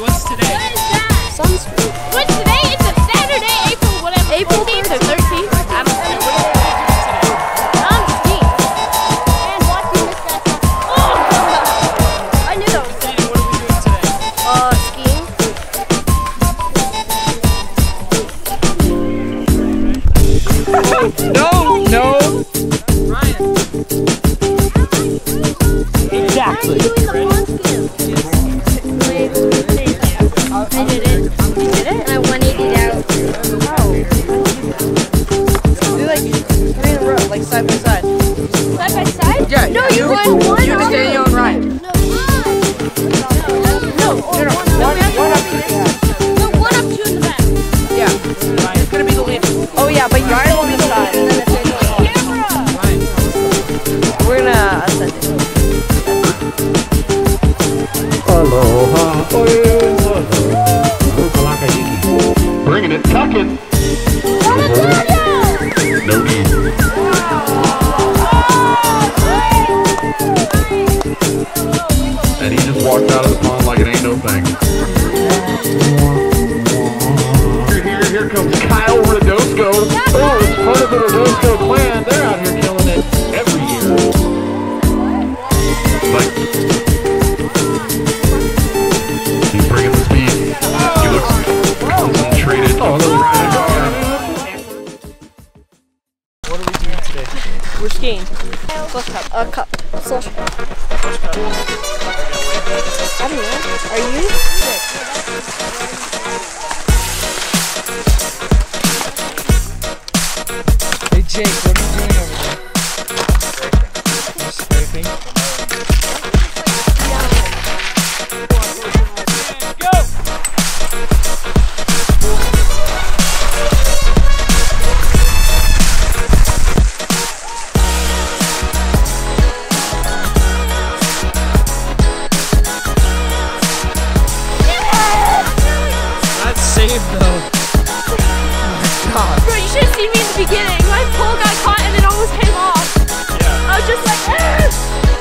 what's today? What is that? Sunscreen. What's today? It's a Saturday, April whatever. April 13th or 13th. I don't know. What are you doing today? Skiing. And watching Oh! I knew that what are we doing today? Uh, skiing. no, no. Exactly. oh yeah. Are you? Hey Jake, what are you doing over? alive though. Bro, you should have seen me in the beginning. My pole got caught and it almost came off. Yeah. I was just like, ah!